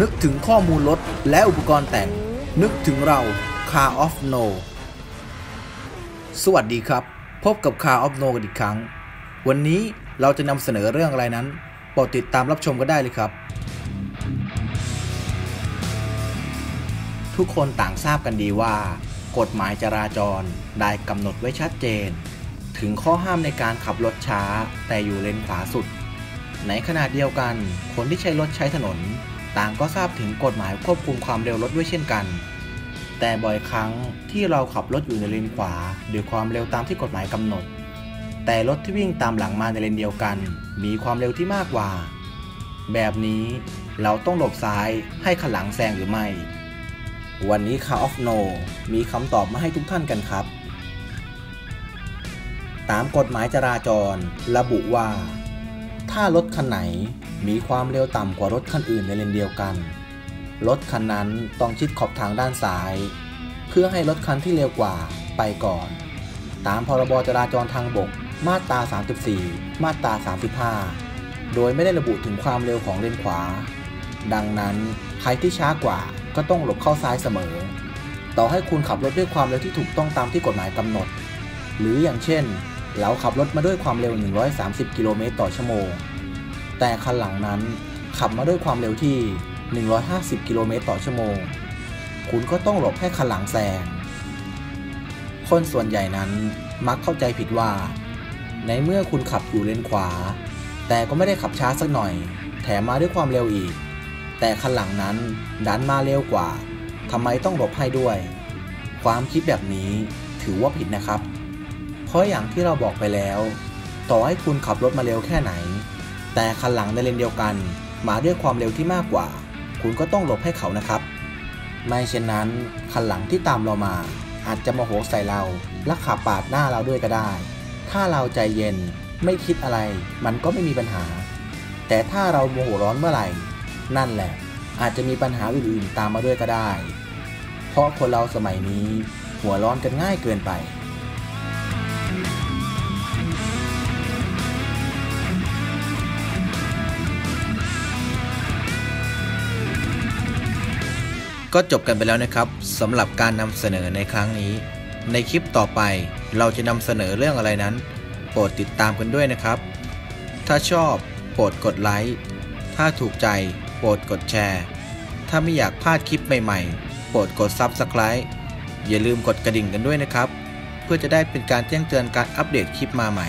นึกถึงข้อมูลรถและอุปกรณ์แต่ง นึกถึงเรา Car of No สวัสดีครับ พบกับ Car of No กันอีกครั้ง วันนี้เราจะนำเสนอเรื่องอะไรนั้นโปรดติดตามรับชมกันได้เลยครับ ทุกคนต่างทราบกันดีว่า กฎหมายจราจรได้กำหนดไว้ชัดเจน ถึงข้อห้ามในการขับรถช้าแต่อยู่เลนขวาสุด ในขณะเดียวกันคนที่ใช้รถใช้ถนน ต่างก็ทราบถึงกฎหมายควบคุมความเร็วรถด้วยเช่นกัน แต่บ่อยครั้งที่เราขับรถอยู่ในเลนขวาด้วยความเร็วตามที่กฎหมายกำหนด แต่รถที่วิ่งตามหลังมาในเลนเดียวกัน มีความเร็วที่มากกว่า แบบนี้เราต้องหลบซ้ายให้ขันหลังแซงหรือไม่ วันนี้ Car of No มีคำตอบมาให้ทุกท่านกันครับ ตามกฎหมายจราจร ระบุว่า ถ้ารถคันไหน มีความเร็วต่ำกว่ารถคันอื่นในเลนเดียวกัน รถคันนั้นต้องชิดขอบทางด้านซ้าย เพื่อให้รถคันที่เร็วกว่าไปก่อน ตามพรบจราจรทางบก มาตรา 34 มาตรา 35 โดยไม่ได้ระบุถึงความเร็วของเลนขวา ดังนั้นใครที่ช้ากว่าก็ต้องหลบเข้าซ้ายเสมอ ต่อให้คุณขับรถด้วยความเร็วที่ถูกต้องตามที่กฎหมายกำหนด หรืออย่างเช่น เราขับรถมาด้วยความเร็ว 130 กิโลเมตรต่อชั่วโมง แต่คันหลังนั้นขับมาด้วยความเร็วที่ 150 กิโลเมตรต่อชั่วโมง คุณก็ต้องหลบให้คันหลังแซง คนส่วนใหญ่นั้นมักเข้าใจผิดว่า ในเมื่อคุณขับอยู่เลนขวา แต่ก็ไม่ได้ขับช้าสักหน่อย แถมมาด้วยความเร็วอีก แต่คันหลังนั้นดันมาเร็วกว่าทำไมต้องหลบให้ด้วย ความคิดแบบนี้ถือว่าผิดนะครับ เพราะอย่างที่เราบอกไปแล้ว ต่อให้คุณขับรถมาเร็วแค่ไหน แต่คันหลังในเลนเดียวกัน มาด้วยความเร็วที่มากกว่า คุณก็ต้องหลบให้เขานะครับ ไม่เช่นนั้นคันหลังที่ตามเรามา อาจจะมาโหใส่เราและขับปาดหน้าเราด้วยก็ได้ ถ้าเราใจเย็นไม่คิดอะไรมันก็ไม่มีปัญหา แต่ถ้าเราโมโหร้อนเมื่อไหร่ นั่นแหละ อาจจะมีปัญหาอื่นๆตามมาด้วยก็ได้ เพราะคนเราสมัยนี้หัวร้อนกันง่ายเกินไป ก็จบกันไปแล้วนะครับสำหรับการนำเสนอในครั้งนี้ ในคลิปต่อไปเราจะนำเสนอเรื่องอะไรนั้น โปรดติดตามกันด้วยนะครับ ถ้าชอบโปรดกดไลค์ถ้าถูกใจโปรดกดแชร์ ถ้าไม่อยากพลาดคลิปใหม่ๆ โปรดกด Subscribe อย่าลืมกดกระดิ่งกันด้วยนะครับ เพื่อจะได้เป็นการแจ้งเตือนการอัปเดตคลิปมาใหม่